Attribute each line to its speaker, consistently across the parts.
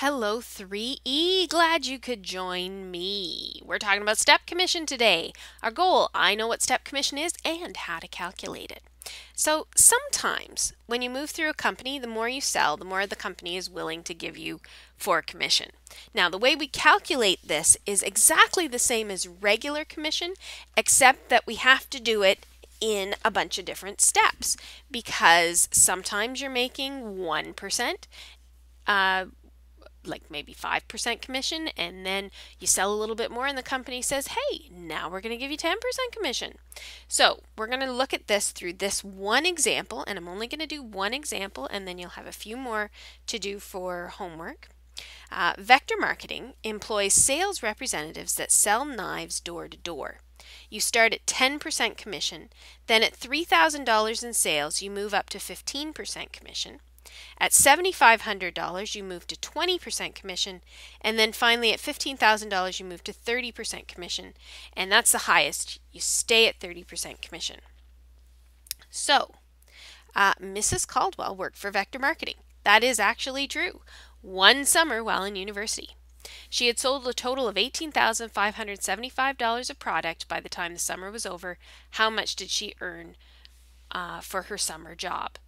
Speaker 1: Hello 3E, glad you could join me. We're talking about step commission today. Our goal, I know what step commission is and how to calculate it. So sometimes when you move through a company, the more you sell, the more the company is willing to give you for commission. Now the way we calculate this is exactly the same as regular commission, except that we have to do it in a bunch of different steps because sometimes you're making 1%, uh, like maybe 5% commission and then you sell a little bit more and the company says, hey, now we're going to give you 10% commission. So we're going to look at this through this one example and I'm only going to do one example and then you'll have a few more to do for homework. Uh, vector marketing employs sales representatives that sell knives door to door. You start at 10% commission, then at $3,000 in sales, you move up to 15% commission. At $7,500, you move to 20% commission, and then finally at $15,000, you move to 30% commission, and that's the highest. You stay at 30% commission. So, uh, Mrs. Caldwell worked for Vector Marketing. That is actually true. One summer while in university. She had sold a total of $18,575 of product by the time the summer was over. How much did she earn uh, for her summer job?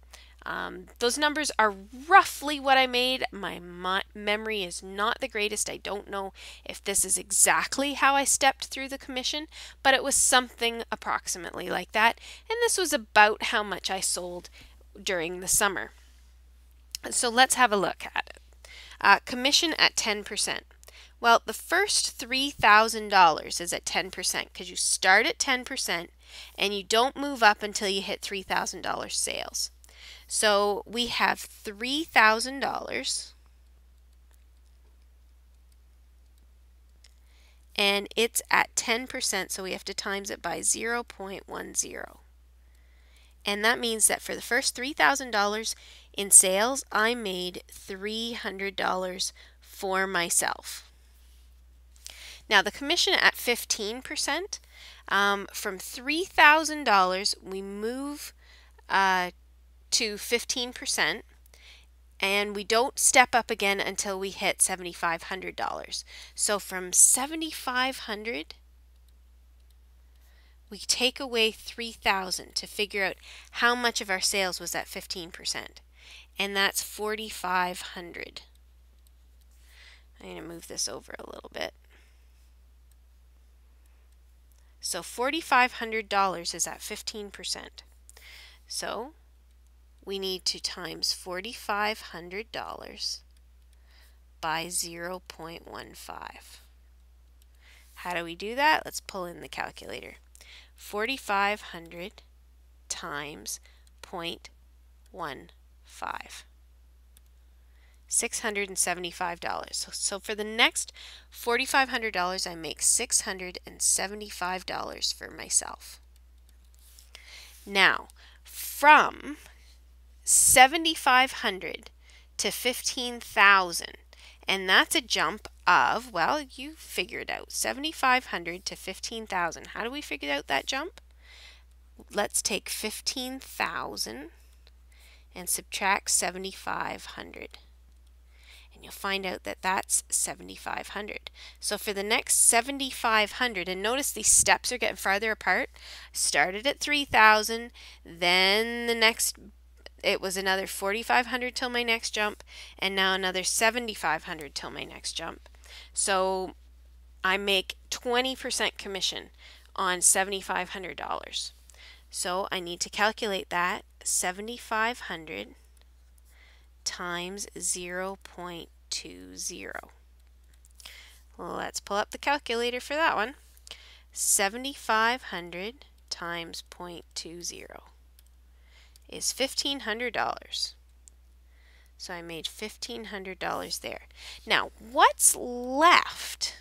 Speaker 1: Um, those numbers are roughly what I made. My memory is not the greatest. I don't know if this is exactly how I stepped through the commission, but it was something approximately like that. And this was about how much I sold during the summer. So let's have a look at it. Uh, commission at 10%. Well, the first $3,000 is at 10% because you start at 10% and you don't move up until you hit $3,000 sales. So we have $3,000 and it's at 10%, so we have to times it by 0.10. And that means that for the first $3,000 in sales, I made $300 for myself. Now the commission at 15%, um, from $3,000 we move uh, to 15% and we don't step up again until we hit $7,500. So from 7,500 we take away 3,000 to figure out how much of our sales was at 15%. And that's 4,500. I'm going to move this over a little bit. So $4,500 is at 15%. So we need to times $4,500 by 0.15. How do we do that? Let's pull in the calculator. 4,500 times 0.15. $675. So, so for the next $4,500, I make $675 for myself. Now, from 7,500 to 15,000. And that's a jump of, well, you figured out 7,500 to 15,000. How do we figure out that jump? Let's take 15,000 and subtract 7,500 and you'll find out that that's 7,500. So for the next 7,500, and notice these steps are getting farther apart. Started at 3,000, then the next it was another 4500 till my next jump and now another 7500 till my next jump. So I make 20% commission on $7500 so I need to calculate that 7500 times 0.20 let's pull up the calculator for that one. 7500 times 0.20 is $1,500. So I made $1,500 there. Now, what's left?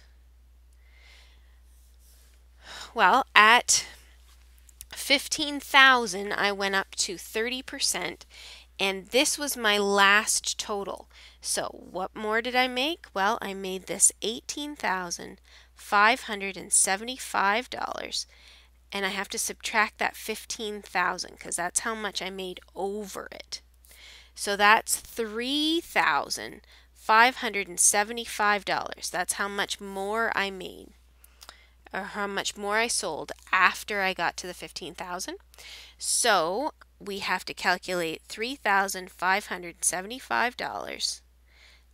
Speaker 1: Well, at 15,000, I went up to 30%, and this was my last total. So what more did I make? Well, I made this $18,575 and I have to subtract that 15,000 because that's how much I made over it. So that's $3,575 $3,575. That's how much more I made or how much more I sold after I got to the 15,000. So we have to calculate $3,575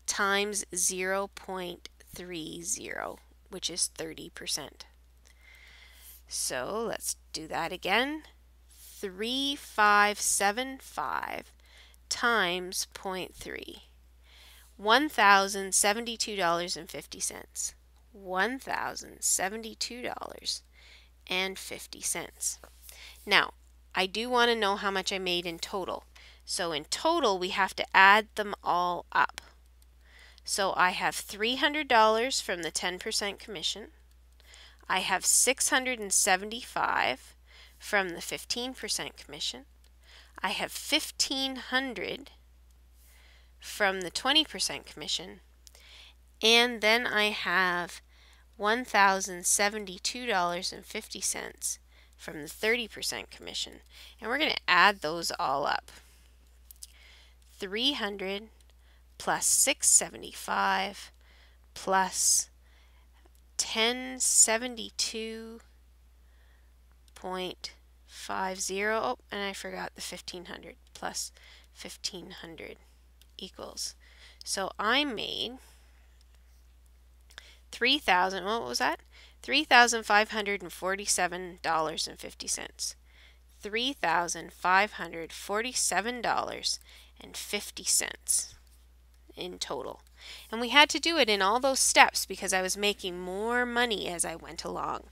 Speaker 1: times 0.30, which is 30%. So let's do that again. 3575 times 0.3. $1,072.50. $1,072.50. Now, I do want to know how much I made in total. So in total, we have to add them all up. So I have $300 from the 10% commission. I have 675 from the 15% commission. I have 1500 from the 20% commission. And then I have $1,072.50 from the 30% commission. And we're going to add those all up. 300 plus 675 plus 1072.50 oh and I forgot the 1500 plus 1500 equals. So I made 3000 what was that? $3,547.50 $3,547.50 in total. And we had to do it in all those steps because I was making more money as I went along.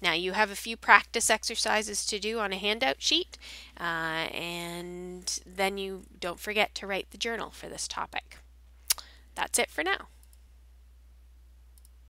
Speaker 1: Now you have a few practice exercises to do on a handout sheet uh, and then you don't forget to write the journal for this topic. That's it for now.